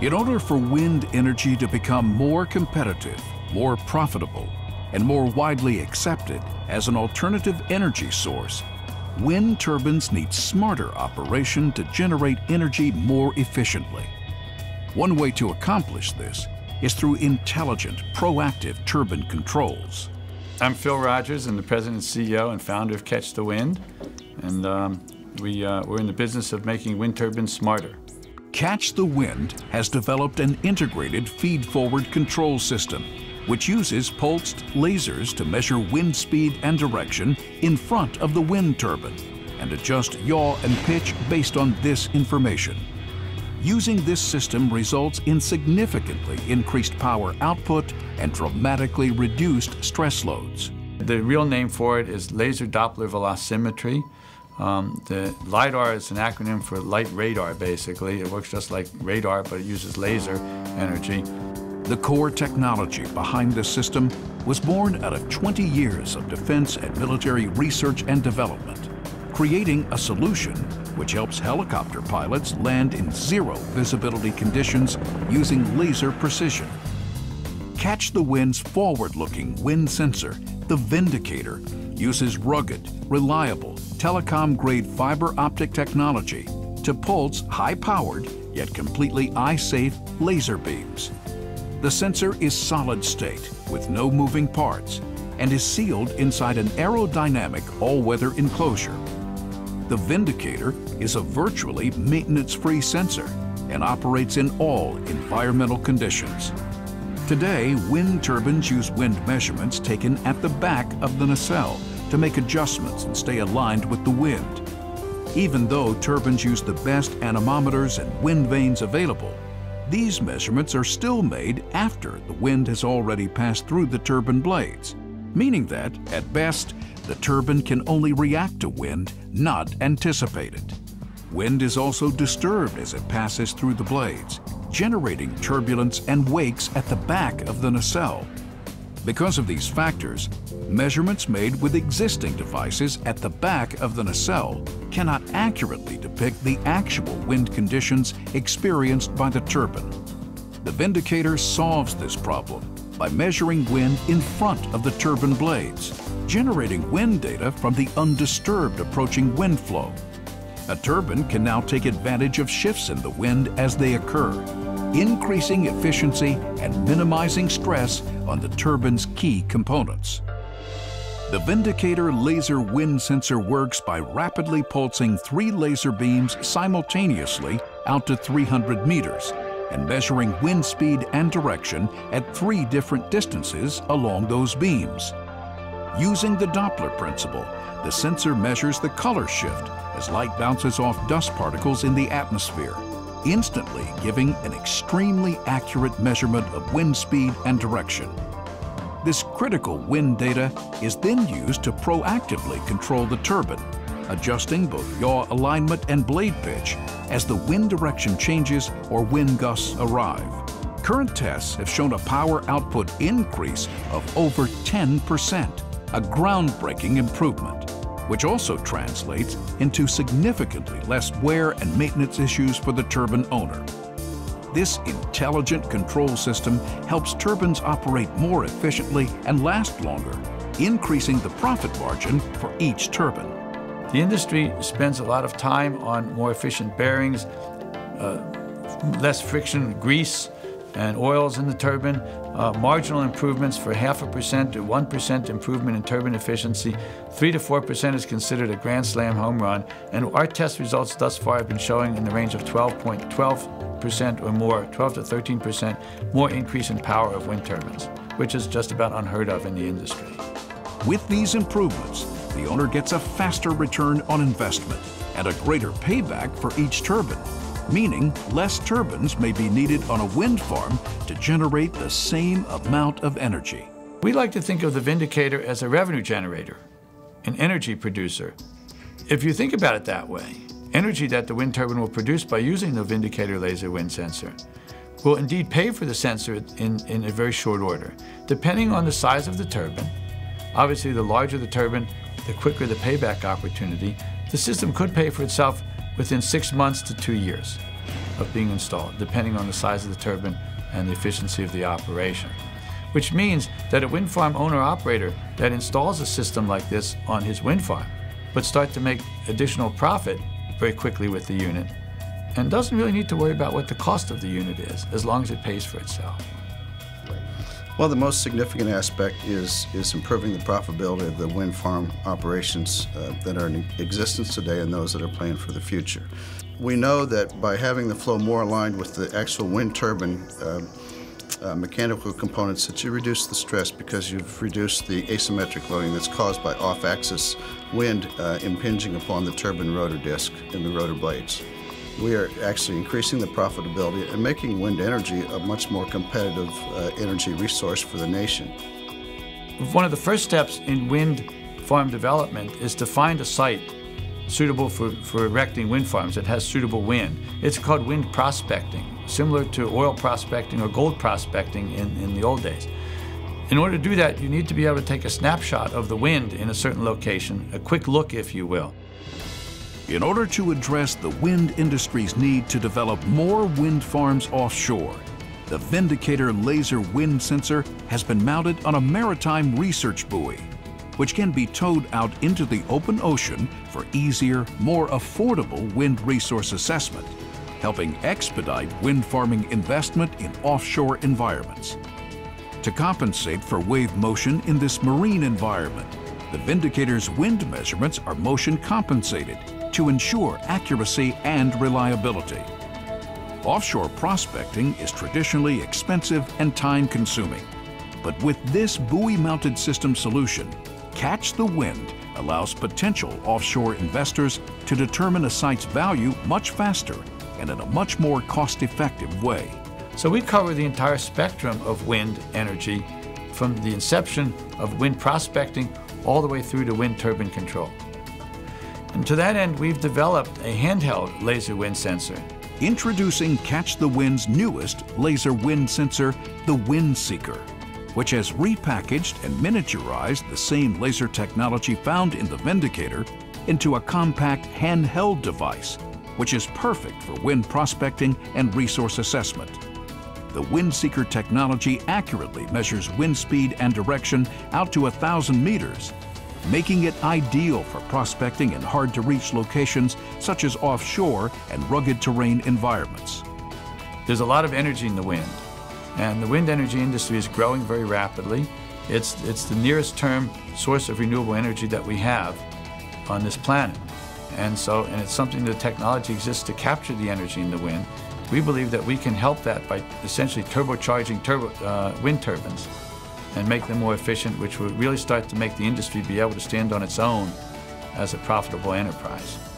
In order for wind energy to become more competitive, more profitable, and more widely accepted as an alternative energy source, wind turbines need smarter operation to generate energy more efficiently. One way to accomplish this is through intelligent, proactive turbine controls. I'm Phil Rogers, and the president, CEO, and founder of Catch the Wind, and um, we, uh, we're in the business of making wind turbines smarter. Catch the Wind has developed an integrated feed-forward control system which uses pulsed lasers to measure wind speed and direction in front of the wind turbine and adjust yaw and pitch based on this information. Using this system results in significantly increased power output and dramatically reduced stress loads. The real name for it is laser Doppler velocimetry. Um, the LIDAR is an acronym for light radar, basically. It works just like radar, but it uses laser energy. The core technology behind this system was born out of 20 years of defense and military research and development, creating a solution which helps helicopter pilots land in zero visibility conditions using laser precision. Catch the Wind's forward-looking wind sensor, the Vindicator, uses rugged, reliable, telecom-grade fiber optic technology to pulse high-powered, yet completely eye-safe laser beams. The sensor is solid state with no moving parts and is sealed inside an aerodynamic all-weather enclosure. The Vindicator is a virtually maintenance-free sensor and operates in all environmental conditions. Today, wind turbines use wind measurements taken at the back of the nacelle to make adjustments and stay aligned with the wind. Even though turbines use the best anemometers and wind vanes available, these measurements are still made after the wind has already passed through the turbine blades, meaning that, at best, the turbine can only react to wind, not anticipate it. Wind is also disturbed as it passes through the blades, generating turbulence and wakes at the back of the nacelle. Because of these factors, measurements made with existing devices at the back of the nacelle cannot accurately depict the actual wind conditions experienced by the turbine. The Vindicator solves this problem by measuring wind in front of the turbine blades, generating wind data from the undisturbed approaching wind flow. A turbine can now take advantage of shifts in the wind as they occur, increasing efficiency and minimizing stress on the turbine's key components. The Vindicator laser wind sensor works by rapidly pulsing three laser beams simultaneously out to 300 meters and measuring wind speed and direction at three different distances along those beams. Using the Doppler principle, the sensor measures the color shift as light bounces off dust particles in the atmosphere instantly giving an extremely accurate measurement of wind speed and direction. This critical wind data is then used to proactively control the turbine, adjusting both yaw alignment and blade pitch as the wind direction changes or wind gusts arrive. Current tests have shown a power output increase of over 10%, a groundbreaking improvement which also translates into significantly less wear and maintenance issues for the turbine owner. This intelligent control system helps turbines operate more efficiently and last longer, increasing the profit margin for each turbine. The industry spends a lot of time on more efficient bearings, uh, less friction, grease, and oils in the turbine, uh, marginal improvements for half a percent to 1% improvement in turbine efficiency, 3 to 4% is considered a grand slam home run, and our test results thus far have been showing in the range of 12.12% or more, 12 to 13% more increase in power of wind turbines, which is just about unheard of in the industry. With these improvements, the owner gets a faster return on investment and a greater payback for each turbine meaning less turbines may be needed on a wind farm to generate the same amount of energy. We like to think of the Vindicator as a revenue generator, an energy producer. If you think about it that way, energy that the wind turbine will produce by using the Vindicator laser wind sensor will indeed pay for the sensor in, in a very short order. Depending on the size of the turbine, obviously the larger the turbine, the quicker the payback opportunity, the system could pay for itself within six months to two years. of being installed, depending on the size of the turbine and the efficiency of the operation. Which means that a wind farm owner operator that installs a system like this on his wind farm would start to make additional profit very quickly with the unit and doesn't really need to worry about what the cost of the unit is as long as it pays for itself. Well, the most significant aspect is, is improving the profitability of the wind farm operations uh, that are in existence today and those that are planned for the future. We know that by having the flow more aligned with the actual wind turbine uh, uh, mechanical components that you reduce the stress because you've reduced the asymmetric loading that's caused by off-axis wind uh, impinging upon the turbine rotor disc and the rotor blades we are actually increasing the profitability and making wind energy a much more competitive uh, energy resource for the nation. One of the first steps in wind farm development is to find a site suitable for, for erecting wind farms that has suitable wind. It's called wind prospecting, similar to oil prospecting or gold prospecting in, in the old days. In order to do that, you need to be able to take a snapshot of the wind in a certain location, a quick look, if you will. In order to address the wind industry's need to develop more wind farms offshore, the Vindicator laser wind sensor has been mounted on a maritime research buoy, which can be towed out into the open ocean for easier, more affordable wind resource assessment, helping expedite wind farming investment in offshore environments. To compensate for wave motion in this marine environment, the Vindicator's wind measurements are motion compensated to ensure accuracy and reliability. Offshore prospecting is traditionally expensive and time-consuming. But with this buoy-mounted system solution, Catch the Wind allows potential offshore investors to determine a site's value much faster and in a much more cost-effective way. So we cover the entire spectrum of wind energy from the inception of wind prospecting all the way through to wind turbine control. And to that end, we've developed a handheld laser wind sensor. Introducing Catch the Wind's newest laser wind sensor, the Wind Seeker, which has repackaged and miniaturized the same laser technology found in the Vindicator into a compact handheld device, which is perfect for wind prospecting and resource assessment. The Wind Seeker technology accurately measures wind speed and direction out to a thousand meters making it ideal for prospecting in hard-to-reach locations such as offshore and rugged terrain environments. There's a lot of energy in the wind, and the wind energy industry is growing very rapidly. It's, it's the nearest term source of renewable energy that we have on this planet. And so, and it's something the technology exists to capture the energy in the wind. We believe that we can help that by essentially turbocharging turbo, uh, wind turbines and make them more efficient, which will really start to make the industry be able to stand on its own as a profitable enterprise.